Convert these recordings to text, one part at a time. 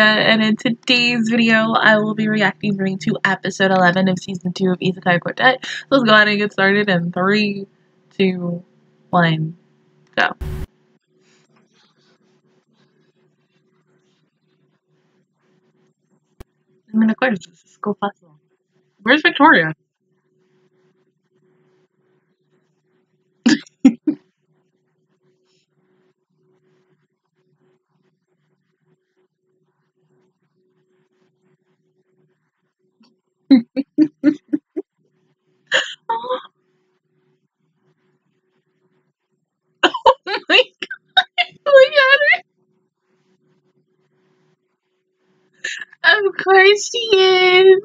and in today's video, I will be reacting to episode 11 of season 2 of Isekai Quartet. So let's go ahead and get started in 3, 2, 1, go. I mean, of course, this is school puzzle. Where's Victoria? oh my god! Oh Look her! Of course she is!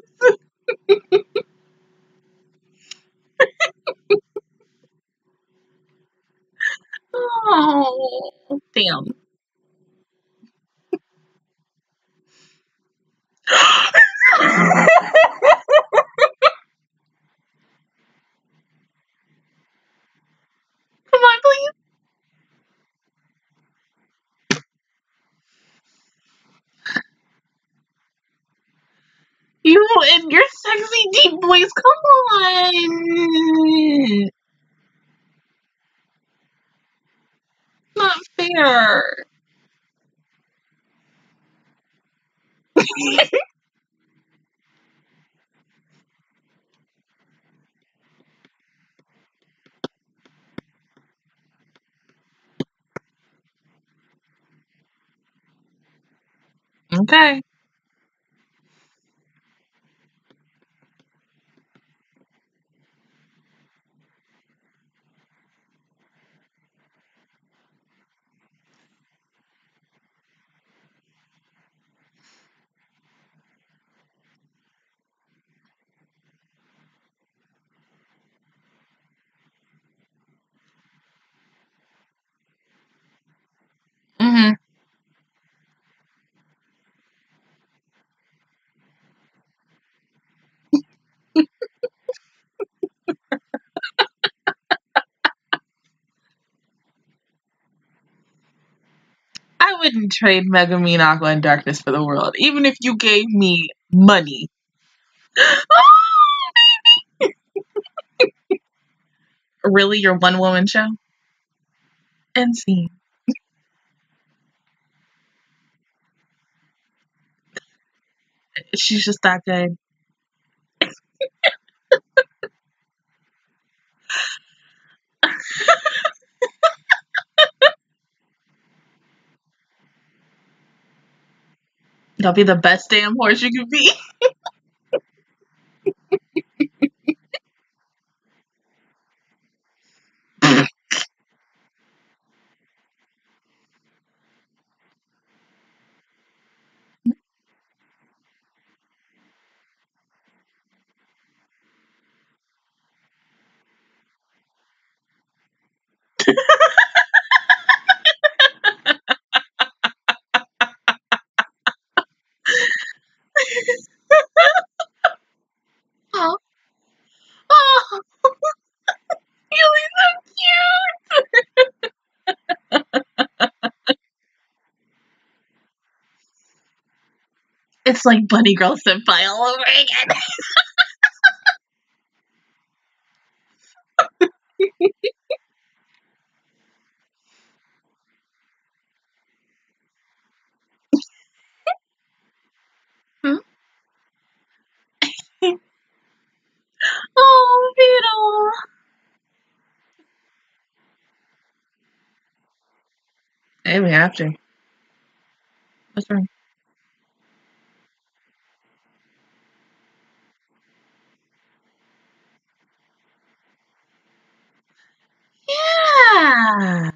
oh, damn. Come on, please. You and your sexy deep voice, come on! Not fair. Okay. Mm-hmm. I wouldn't trade Megumin Aqua and Darkness for the world, even if you gave me money. Oh, really, your one woman show? And scene. She's just that good. That'll be the best damn horse you could be. oh. Oh. You're so cute. It's like Bunny Girl Senpai all over again. hmm? oh, Beetle. Hey, we have to. What's wrong?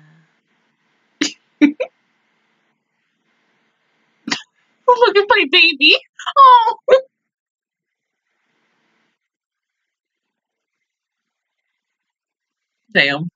Look at my baby. Oh. Damn.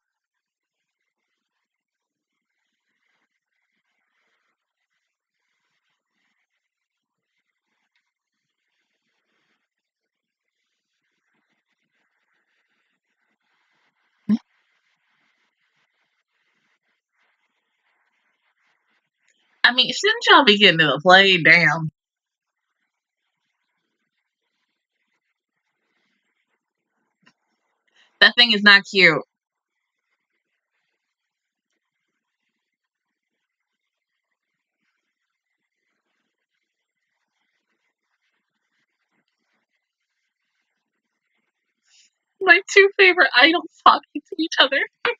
Mean, shouldn't y'all be getting to the play? Damn. That thing is not cute. My two favorite idols talking to each other.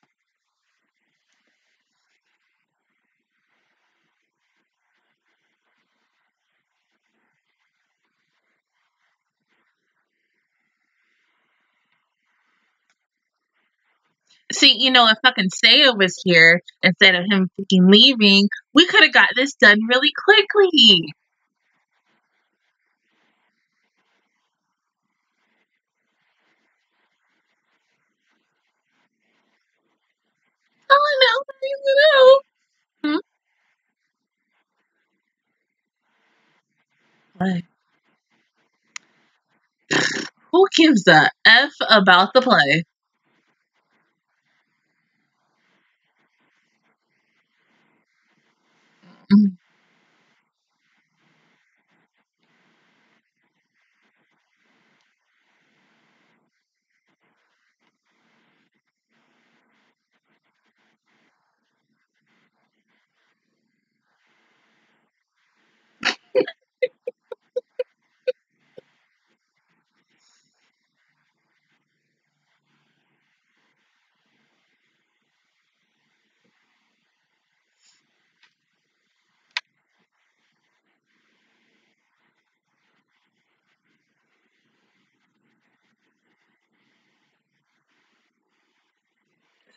See, you know, if fucking Seiya was here instead of him fucking leaving, we could have got this done really quickly. Oh no, no. Hmm? What? Who gives a F about the play? Mm.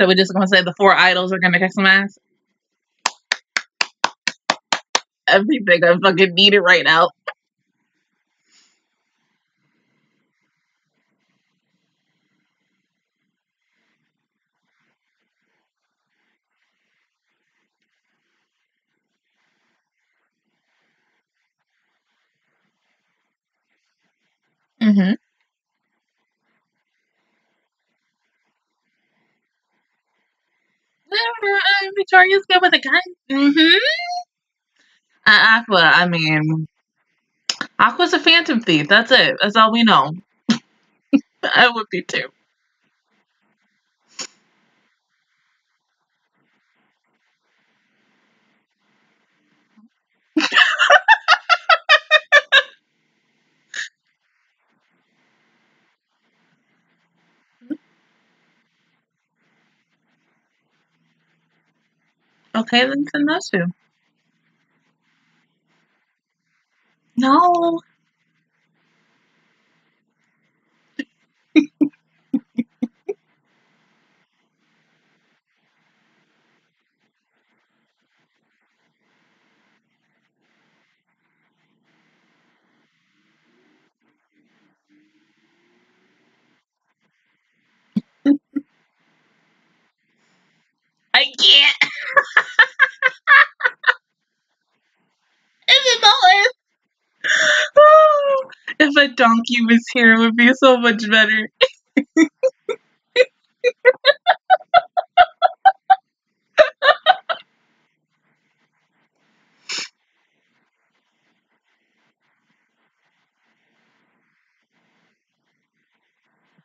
So we're just gonna say the four idols are gonna kick some ass? Everything I fucking need it right now. Mm-hmm. Victoria's good with a gun. Mm-hmm. Aqua, I mean, Aqua's a phantom thief. That's it. That's all we know. I would be too. Okay, then send those two. No. I can't. Isabella. if a donkey was here, it would be so much better.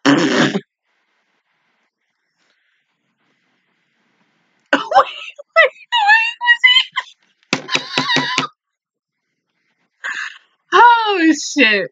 oh shit.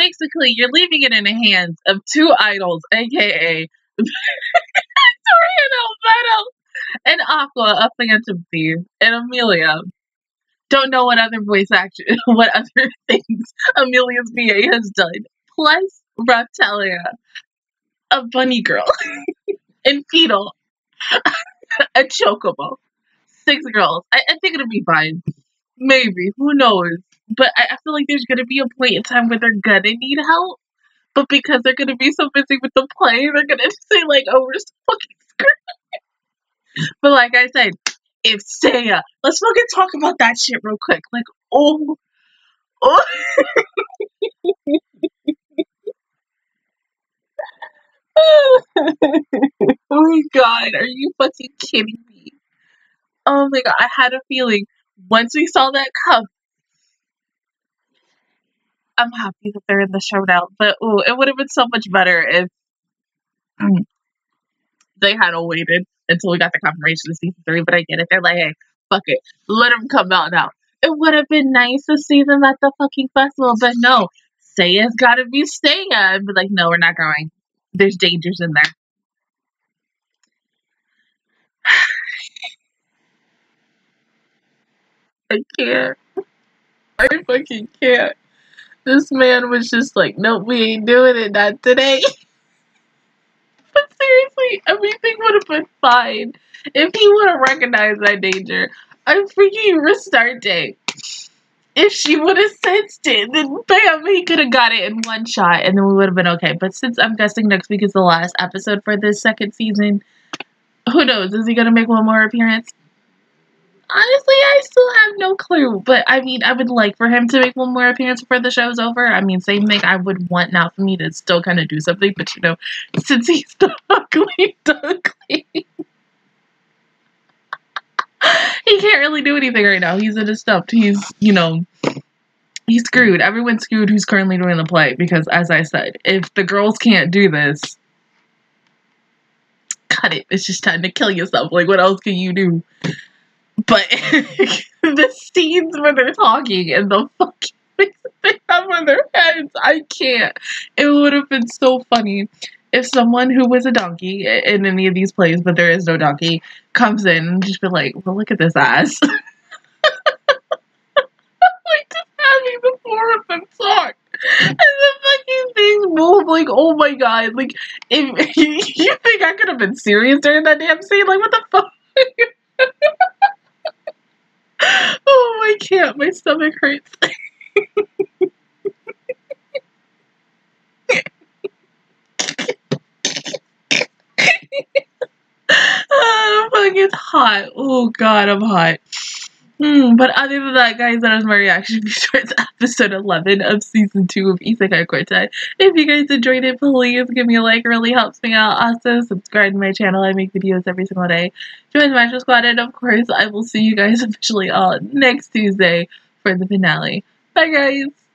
basically, you're leaving it in the hands of two idols, aka Victoria Alberto and Aqua up against Steve and Emilia. Don't know what other voice action, what other things Emilia's VA has done. Plus, Raphtalia, a bunny girl, and Fetal, a chocobo. Six girls. I, I think it'll be fine. Maybe. Who knows? But I, feel like there's gonna be a point in time where they're gonna need help. But because they're gonna be so busy with the play, they're gonna say like, "Oh, we're so fucking screwed." but like I said, if Seiya, let's fucking talk about that shit real quick. Like, oh, oh. oh my god, are you fucking kidding me? Oh my god, I had a feeling once we saw that cup, I'm happy that they're in the show now. But ooh, it would have been so much better if mm, they had waited until we got the confirmation of season three. But I get it. They're like, hey, fuck it, let them come out now. It would have been nice to see them at the fucking festival, but no. Seiya's gotta be Seiya. And be like, no, we're not going. There's dangers in there. I can't. I fucking can't. This man was just like, nope, we ain't doing it, not today. but seriously, everything would have been fine if he would have recognized that danger. I'm freaking Ristarte. If she would have sensed it, then bam, he could have got it in one shot and then we would have been okay. But since I'm guessing next week is the last episode for this second season, who knows? Is he going to make one more appearance? Honestly, I still have no clue. But I mean, I would like for him to make one more appearance before the show's over. I mean, same thing I would want now for me to still kind of do something. But you know, since he's the ugly duckling, he can't really do anything right now. He's in a stuffed. He's, you know, he's screwed. Everyone's screwed who's currently doing the play because, as I said, if the girls can't do this, cut it. It's just time to kill yourself. Like, what else can you do? But the scenes where they're talking and the fucking things they have on their heads, I can't. It would have been so funny if someone who was a donkey in any of these plays, but there is no donkey, comes in and just be like, well, look at this ass. like just having the four of them talk. And the fucking things move like, oh my god. Like, if you think I could have been serious during that damn scene, like, what the fuck? Oh, I can't. My stomach hurts. oh, fuck, it's hot. Oh, God, I'm hot. Mm, but other than that, guys, that is my reaction towards episode 11 of season 2 of Isekai Quartet. If you guys enjoyed it, please give me a like. It really helps me out. Also, subscribe to my channel. I make videos every single day. Join the Master Squad, and of course, I will see you guys officially all next Tuesday for the finale. Bye, guys!